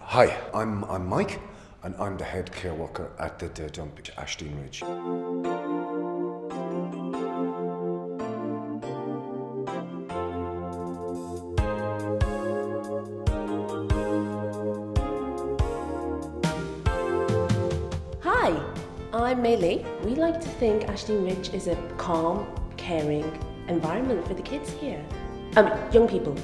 Hi, I'm, I'm Mike, and I'm the head care worker at the, the dump at Ashdene Ridge. Hi, I'm May-Li. We like to think Ashdene Ridge is a calm, caring environment for the kids here. Um, young people.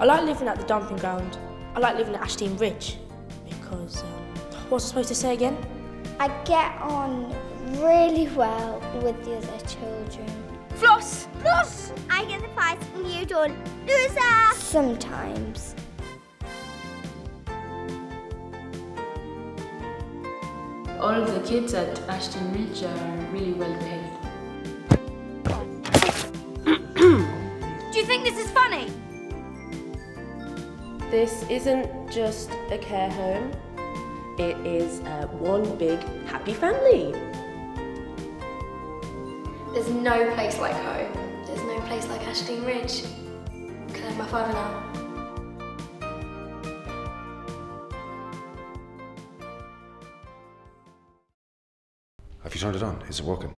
I like living at the dumping ground. I like living at Ashdene Ridge because, um, what's I supposed to say again? I get on really well with the other children. Floss! Floss! I get the prize and you don't. Loser! Sometimes. All of the kids at Ashdene Ridge are really well behaved. Do you think this is funny? This isn't just a care home, it is uh, one big happy family. There's no place like home. There's no place like Ashdene Ridge. Can I have my father now? Have you turned it on? Is it working?